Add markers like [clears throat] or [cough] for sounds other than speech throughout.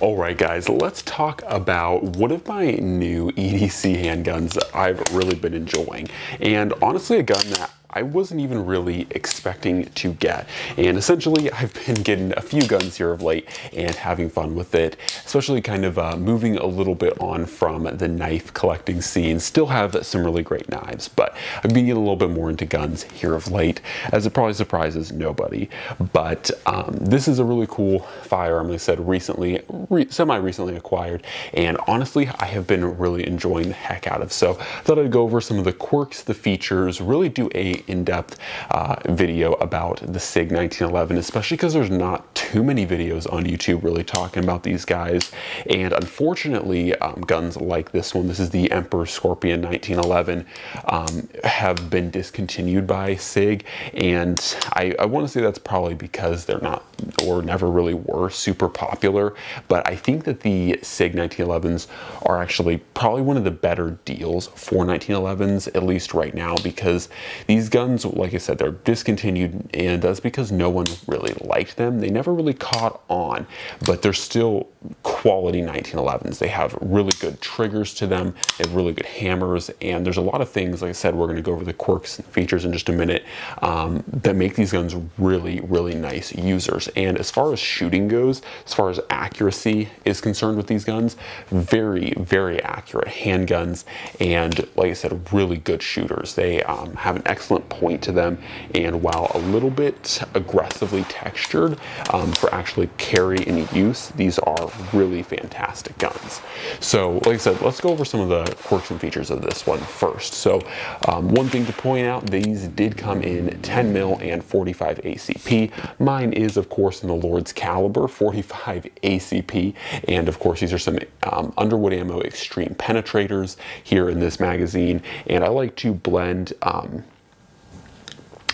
Alright guys, let's talk about one of my new EDC handguns that I've really been enjoying. And honestly a gun that I wasn't even really expecting to get. And essentially, I've been getting a few guns here of late and having fun with it, especially kind of uh, moving a little bit on from the knife collecting scene. Still have some really great knives, but I've been getting a little bit more into guns here of late, as it probably surprises nobody. But um, this is a really cool firearm, like I said, recently, re semi-recently acquired, and honestly, I have been really enjoying the heck out of. So I thought I'd go over some of the quirks, the features, really do a in-depth uh, video about the SIG 1911, especially because there's not too many videos on YouTube really talking about these guys. And unfortunately, um, guns like this one, this is the Emperor Scorpion 1911, um, have been discontinued by SIG. And I, I want to say that's probably because they're not or never really were super popular. But I think that the SIG 1911s are actually probably one of the better deals for 1911s, at least right now, because these guns, like I said, they're discontinued, and that's because no one really liked them. They never really caught on, but they're still quality 1911s. They have really good triggers to them, they have really good hammers, and there's a lot of things, like I said, we're going to go over the quirks and features in just a minute, um, that make these guns really, really nice users. And as far as shooting goes, as far as accuracy is concerned with these guns, very, very accurate handguns, and like I said, really good shooters. They um, have an excellent point to them. And while a little bit aggressively textured um, for actually carry and use, these are really fantastic guns. So like I said, let's go over some of the quirks and features of this one first. So um, one thing to point out, these did come in 10 mil and 45 ACP. Mine is of course in the Lord's Caliber 45 ACP. And of course these are some um, Underwood Ammo Extreme Penetrators here in this magazine. And I like to blend um,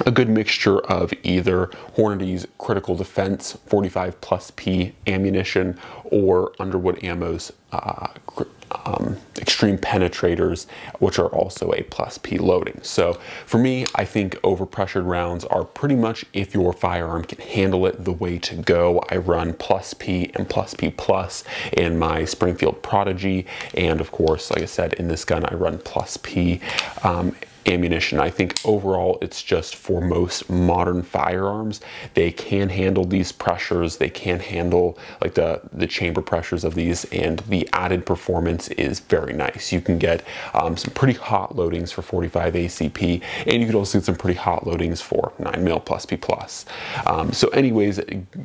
a good mixture of either Hornady's Critical Defense 45 plus P ammunition or Underwood Ammo's uh, um, extreme penetrators, which are also a plus P loading. So for me, I think overpressured rounds are pretty much if your firearm can handle it the way to go. I run plus P and plus P plus in my Springfield Prodigy. And of course, like I said, in this gun, I run plus P. Um, ammunition. I think overall it's just for most modern firearms, they can handle these pressures, they can handle like the, the chamber pressures of these and the added performance is very nice. You can get um, some pretty hot loadings for 45 ACP and you can also get some pretty hot loadings for 9mm plus P plus. Um, so anyways,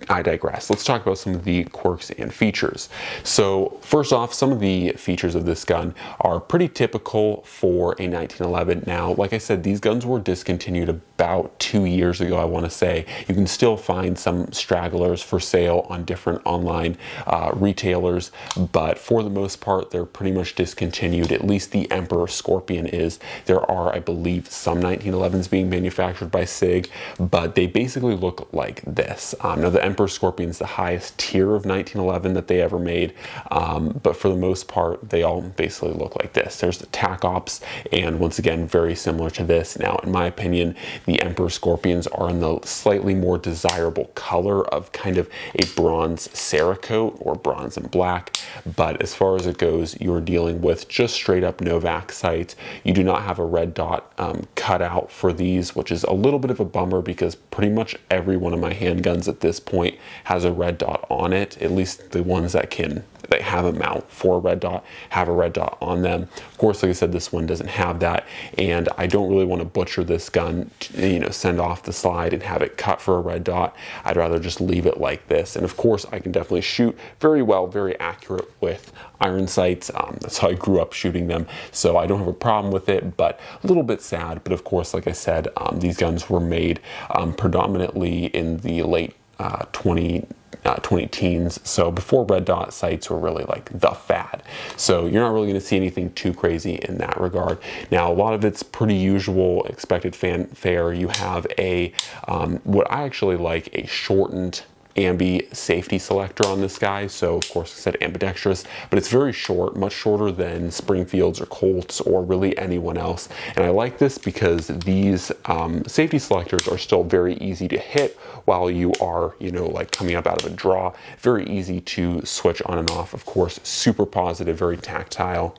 I digress. Let's talk about some of the quirks and features. So first off, some of the features of this gun are pretty typical for a 1911 now like I said, these guns were discontinued about two years ago, I want to say. You can still find some stragglers for sale on different online uh, retailers, but for the most part, they're pretty much discontinued. At least the Emperor Scorpion is. There are, I believe, some 1911s being manufactured by SIG, but they basically look like this. Um, now, the Emperor Scorpion is the highest tier of 1911 that they ever made, um, but for the most part, they all basically look like this. There's the TAC Ops, and once again, very similar to this. Now, in my opinion, the Emperor Scorpions are in the slightly more desirable color of kind of a bronze Cerakote or bronze and black. But as far as it goes, you're dealing with just straight up Novak sights. You do not have a red dot um, cut out for these, which is a little bit of a bummer because pretty much every one of my handguns at this point has a red dot on it, at least the ones that can that have a mount for a red dot have a red dot on them. Of course, like I said, this one doesn't have that, and I don't really want to butcher this gun, you know, send off the slide and have it cut for a red dot. I'd rather just leave it like this. And of course, I can definitely shoot very well, very accurate with iron sights. Um, that's how I grew up shooting them, so I don't have a problem with it, but a little bit sad. But of course, like I said, um, these guns were made um, predominantly in the late uh, 20 uh, 20 teens. So before red dot sights were really like the fad. So you're not really going to see anything too crazy in that regard. Now, a lot of it's pretty usual expected fanfare. You have a, um, what I actually like, a shortened ambi safety selector on this guy. So of course I said ambidextrous, but it's very short, much shorter than Springfields or Colts or really anyone else. And I like this because these um, safety selectors are still very easy to hit while you are, you know, like coming up out of a draw. Very easy to switch on and off. Of course, super positive, very tactile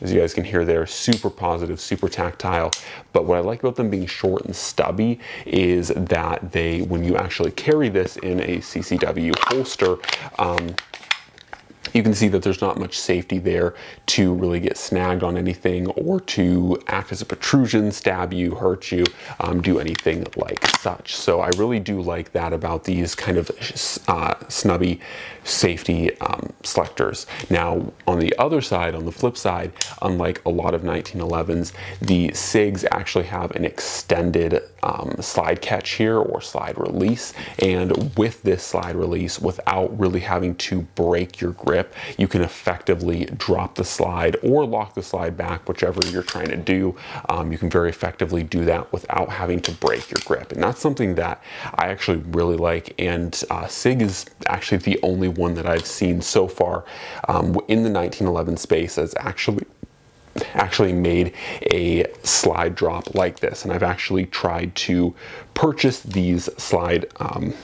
as you guys can hear they're super positive, super tactile. But what I like about them being short and stubby is that they, when you actually carry this in a CCW holster, um, you can see that there's not much safety there to really get snagged on anything or to act as a protrusion, stab you, hurt you, um, do anything like such. So I really do like that about these kind of uh, snubby safety um, selectors. Now on the other side, on the flip side, unlike a lot of 1911s, the SIGs actually have an extended um, slide catch here or slide release. And with this slide release, without really having to break your grip, you can effectively drop the slide or lock the slide back, whichever you're trying to do. Um, you can very effectively do that without having to break your grip. And that's something that I actually really like. And uh, SIG is actually the only one that I've seen so far um, in the 1911 space that's actually actually made a slide drop like this. And I've actually tried to purchase these slide um,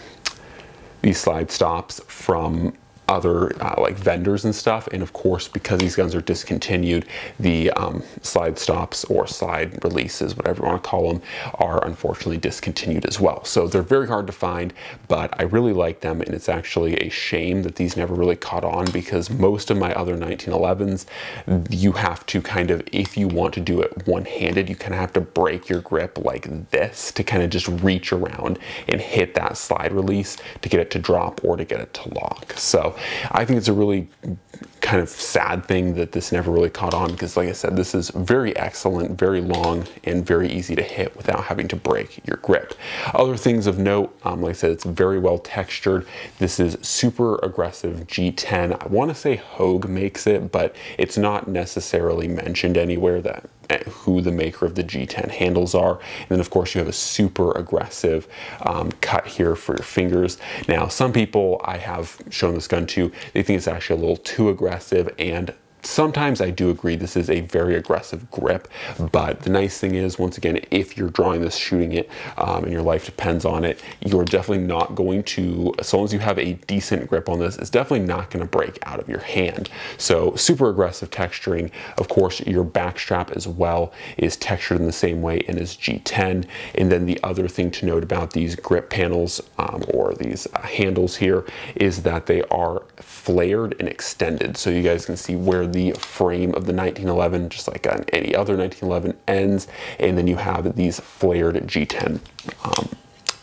these slide stops from other uh, like vendors and stuff. And of course, because these guns are discontinued, the um, slide stops or slide releases, whatever you want to call them, are unfortunately discontinued as well. So they're very hard to find, but I really like them. And it's actually a shame that these never really caught on because most of my other 1911s, you have to kind of, if you want to do it one-handed, you kind of have to break your grip like this to kind of just reach around and hit that slide release to get it to drop or to get it to lock. So I think it's a really kind of sad thing that this never really caught on because like I said, this is very excellent, very long, and very easy to hit without having to break your grip. Other things of note, um, like I said, it's very well textured. This is super aggressive G10. I want to say Hogue makes it, but it's not necessarily mentioned anywhere that who the maker of the G10 handles are. And then of course you have a super aggressive um, cut here for your fingers. Now some people I have shown this gun to, they think it's actually a little too aggressive and Sometimes I do agree this is a very aggressive grip, but the nice thing is, once again, if you're drawing this, shooting it, um, and your life depends on it, you're definitely not going to, as long as you have a decent grip on this, it's definitely not going to break out of your hand. So super aggressive texturing. Of course, your back strap as well is textured in the same way and as G10. And then the other thing to note about these grip panels um, or these uh, handles here is that they are flared and extended. So you guys can see where the frame of the 1911, just like on any other 1911 ends, and then you have these flared G10 um,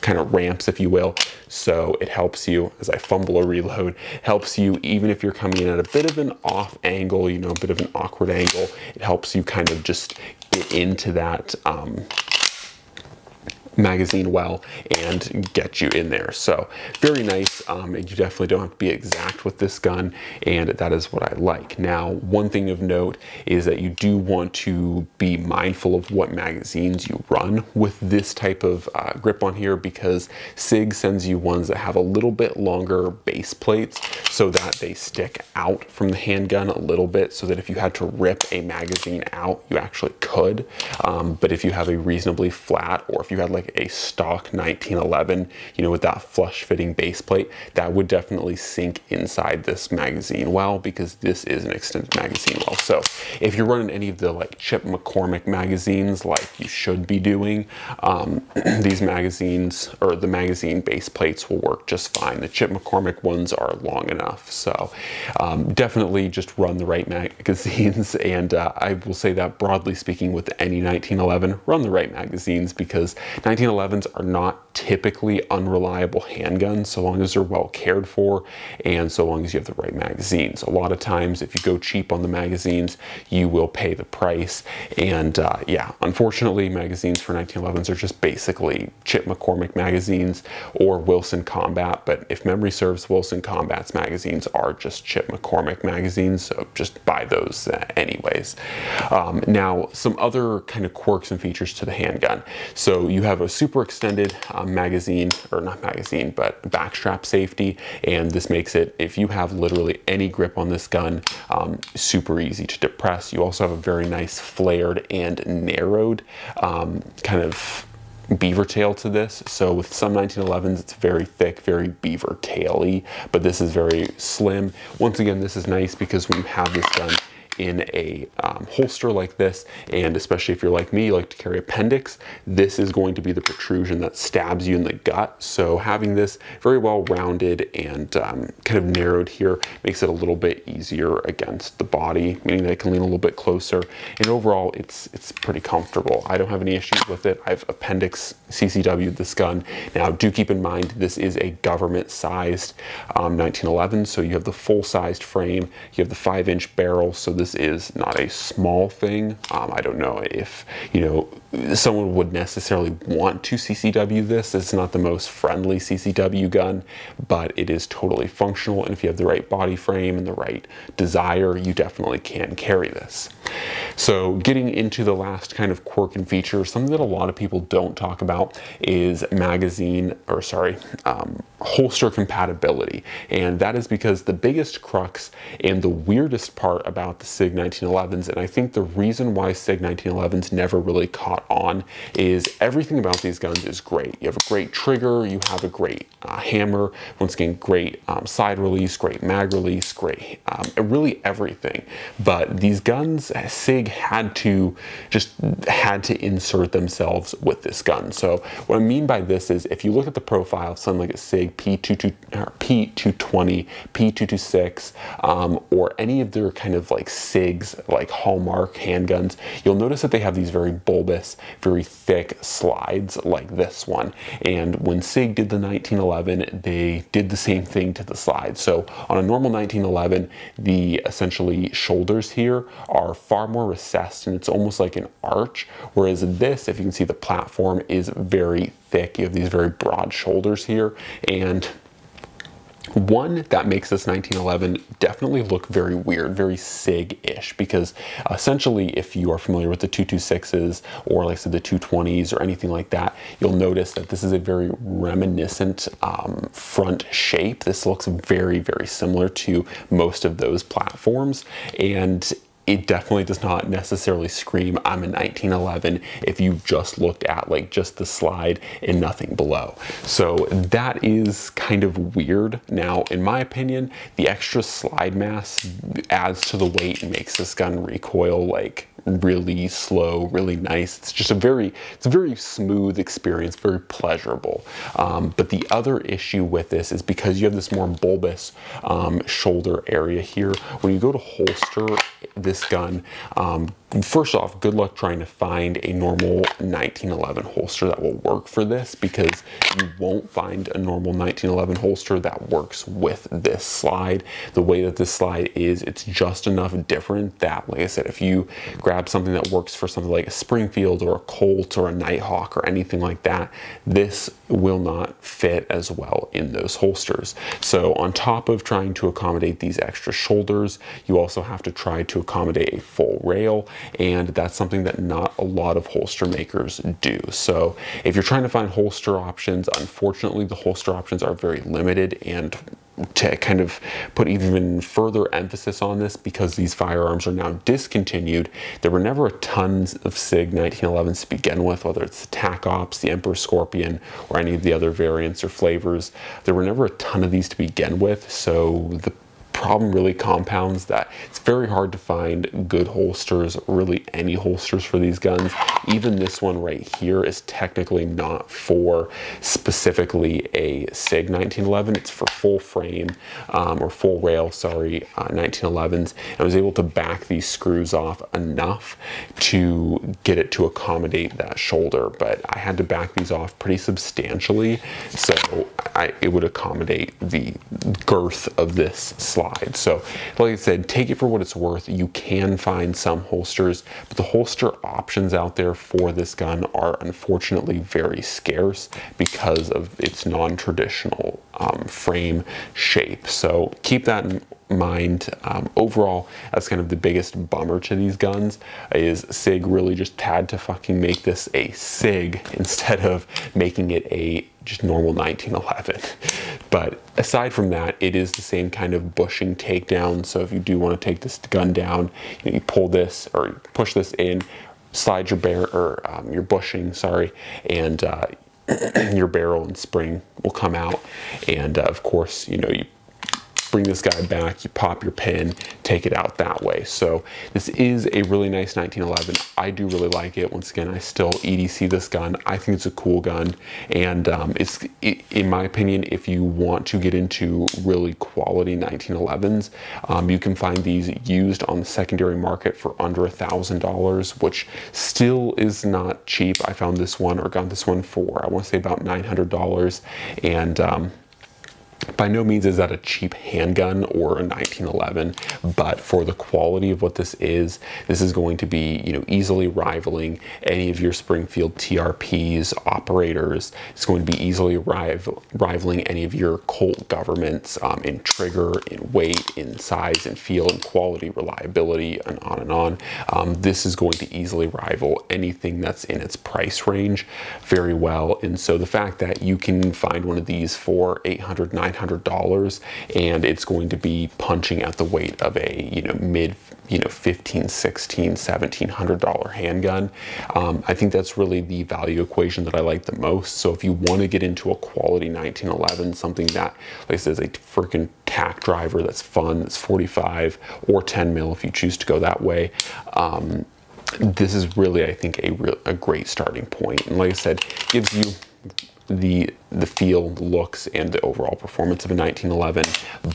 kind of ramps, if you will. So it helps you, as I fumble a reload, helps you even if you're coming in at a bit of an off angle, you know, a bit of an awkward angle, it helps you kind of just get into that um, magazine well and get you in there. So very nice. Um, you definitely don't have to be exact with this gun and that is what I like. Now, one thing of note is that you do want to be mindful of what magazines you run with this type of uh, grip on here because SIG sends you ones that have a little bit longer base plates so that they stick out from the handgun a little bit so that if you had to rip a magazine out, you actually could. Um, but if you have a reasonably flat or if you had like like a stock 1911, you know, with that flush fitting base plate, that would definitely sink inside this magazine well because this is an extended magazine well. So if you're running any of the like Chip McCormick magazines like you should be doing, um, [clears throat] these magazines or the magazine base plates will work just fine. The Chip McCormick ones are long enough. So um, definitely just run the right [laughs] magazines. And uh, I will say that broadly speaking with any 1911, run the right magazines because 1911s are not typically unreliable handguns so long as they're well cared for and so long as you have the right magazines. A lot of times if you go cheap on the magazines, you will pay the price. And uh, yeah, unfortunately magazines for 1911s are just basically Chip McCormick magazines or Wilson Combat. But if memory serves, Wilson Combat's magazines are just Chip McCormick magazines. So just buy those uh, anyways. Um, now, some other kind of quirks and features to the handgun. So you have a super extended uh, magazine, or not magazine, but backstrap safety. And this makes it, if you have literally any grip on this gun, um, super easy to depress. You also have a very nice flared and narrowed um, kind of beaver tail to this. So with some 1911s, it's very thick, very beaver taily, but this is very slim. Once again, this is nice because when you have this gun, in a um, holster like this, and especially if you're like me, you like to carry appendix, this is going to be the protrusion that stabs you in the gut. So having this very well rounded and um, kind of narrowed here makes it a little bit easier against the body, meaning that it can lean a little bit closer. And overall, it's it's pretty comfortable. I don't have any issues with it. I've appendix CCW this gun. Now, do keep in mind, this is a government-sized um, 1911, so you have the full-sized frame, you have the five-inch barrel, so this this is not a small thing. Um, I don't know if, you know, someone would necessarily want to CCW this. It's not the most friendly CCW gun, but it is totally functional. And if you have the right body frame and the right desire, you definitely can carry this. So getting into the last kind of quirk and feature, something that a lot of people don't talk about is magazine, or sorry, um, holster compatibility. And that is because the biggest crux and the weirdest part about the SIG 1911s, and I think the reason why SIG 1911s never really caught on is everything about these guns is great. You have a great trigger, you have a great uh, hammer, once again, great um, side release, great mag release, great, um, really everything. But these guns, SIG had to just had to insert themselves with this gun. So what I mean by this is if you look at the profile of something like a SIG P22, P220, P226, um, or any of their kind of like SIGs, like Hallmark handguns, you'll notice that they have these very bulbous, very thick slides like this one. And when SIG did the 1911, they did the same thing to the slide. So on a normal 1911, the essentially shoulders here are far more recessed and it's almost like an arch. Whereas this, if you can see the platform is very thick. You have these very broad shoulders here and one that makes this 1911 definitely look very weird, very SIG-ish, because essentially if you are familiar with the 226s or like I said the 220s or anything like that, you'll notice that this is a very reminiscent um, front shape. This looks very, very similar to most of those platforms. And it definitely does not necessarily scream I'm a 1911 if you just looked at like just the slide and nothing below. So that is kind of weird. Now, in my opinion, the extra slide mass adds to the weight and makes this gun recoil like really slow, really nice. It's just a very, it's a very smooth experience, very pleasurable. Um, but the other issue with this is because you have this more bulbous um, shoulder area here, when you go to holster this gun, um, First off, good luck trying to find a normal 1911 holster that will work for this because you won't find a normal 1911 holster that works with this slide. The way that this slide is, it's just enough different that, like I said, if you grab something that works for something like a Springfield or a Colt or a Nighthawk or anything like that, this will not fit as well in those holsters. So on top of trying to accommodate these extra shoulders, you also have to try to accommodate a full rail and that's something that not a lot of holster makers do. So if you're trying to find holster options, unfortunately the holster options are very limited and to kind of put even further emphasis on this because these firearms are now discontinued. There were never a tons of SIG 1911s to begin with, whether it's the TAC Ops, the Emperor Scorpion, or any of the other variants or flavors. There were never a ton of these to begin with, so the problem really compounds that it's very hard to find good holsters, really any holsters for these guns. Even this one right here is technically not for specifically a SIG 1911. It's for full frame um, or full rail, sorry, uh, 1911s. I was able to back these screws off enough to get it to accommodate that shoulder, but I had to back these off pretty substantially so I, it would accommodate the girth of this slide slide. So like I said, take it for what it's worth. You can find some holsters, but the holster options out there for this gun are unfortunately very scarce because of its non-traditional um, frame shape. So keep that in mind. Um, overall, that's kind of the biggest bummer to these guns is SIG really just had to fucking make this a SIG [laughs] instead of making it a just normal 1911. [laughs] But aside from that, it is the same kind of bushing takedown. So if you do want to take this gun down, you, know, you pull this or push this in, slide your bear or um, your bushing, sorry, and uh, [clears throat] your barrel and spring will come out. And uh, of course, you know, you bring this guy back, you pop your pin, take it out that way. So this is a really nice 1911. I do really like it. Once again, I still EDC this gun. I think it's a cool gun. And um, it's, in my opinion, if you want to get into really quality 1911s, um, you can find these used on the secondary market for under a $1,000, which still is not cheap. I found this one or got this one for, I want to say about $900. And um, by no means is that a cheap handgun or a 1911, but for the quality of what this is, this is going to be, you know, easily rivaling any of your Springfield TRPs, operators. It's going to be easily rival, rivaling any of your Colt governments um, in trigger, in weight, in size, in feel, in quality, reliability, and on and on. Um, this is going to easily rival anything that's in its price range very well. And so the fact that you can find one of these for 800, 900 $900 and it's going to be punching at the weight of a, you know, mid, you know, 15, 16, 1700 dollar handgun. Um, I think that's really the value equation that I like the most. So if you want to get into a quality 1911, something that, like I said, is a freaking tack driver that's fun, that's 45 or 10 mil if you choose to go that way. Um, this is really, I think, a, real, a great starting point. And like I said, gives you the the feel, the looks, and the overall performance of a 1911,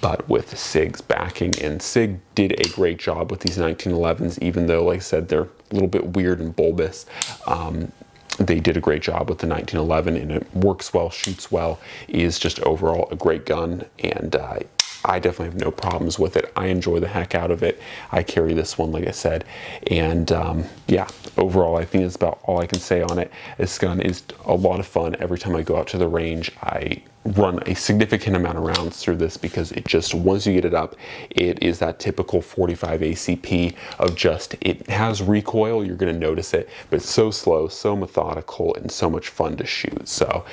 but with SIG's backing. And SIG did a great job with these 1911s, even though, like I said, they're a little bit weird and bulbous. Um, they did a great job with the 1911 and it works well, shoots well, is just overall a great gun. And uh, I definitely have no problems with it. I enjoy the heck out of it. I carry this one, like I said. And um, yeah, overall, I think that's about all I can say on it. This gun is a lot of fun. Every time I go out to the range, I run a significant amount of rounds through this because it just, once you get it up, it is that typical 45 ACP of just, it has recoil, you're gonna notice it, but it's so slow, so methodical, and so much fun to shoot. So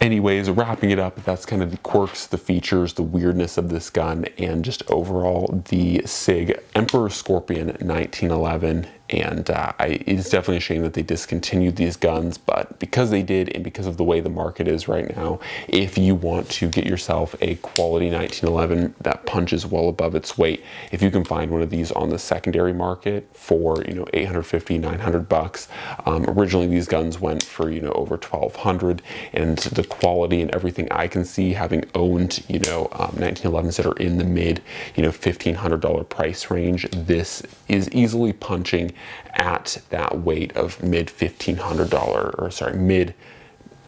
anyways, wrapping it up, that's kind of the quirks, the features, the weirdness of this gun, and just overall the SIG Emperor Scorpion 1911 and uh, I, it's definitely a shame that they discontinued these guns, but because they did and because of the way the market is right now, if you want to get yourself a quality 1911 that punches well above its weight, if you can find one of these on the secondary market for, you know, 850, 900 bucks, um, originally these guns went for, you know, over 1200 and the quality and everything I can see having owned, you know, um, 1911s that are in the mid, you know, $1,500 price range, this is easily punching at that weight of mid $1,500 or sorry, mid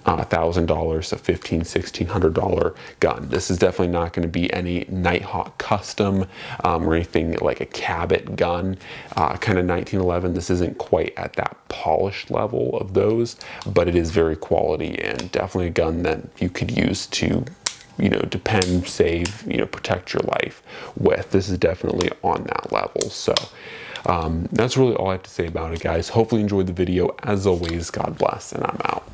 uh, thousand dollars, a fifteen, sixteen hundred dollar gun. This is definitely not going to be any Nighthawk custom um, or anything like a Cabot gun, uh, kind of 1911. This isn't quite at that polished level of those, but it is very quality and definitely a gun that you could use to you know, depend, save, you know, protect your life with. This is definitely on that level. So um, that's really all I have to say about it, guys. Hopefully you enjoyed the video. As always, God bless, and I'm out.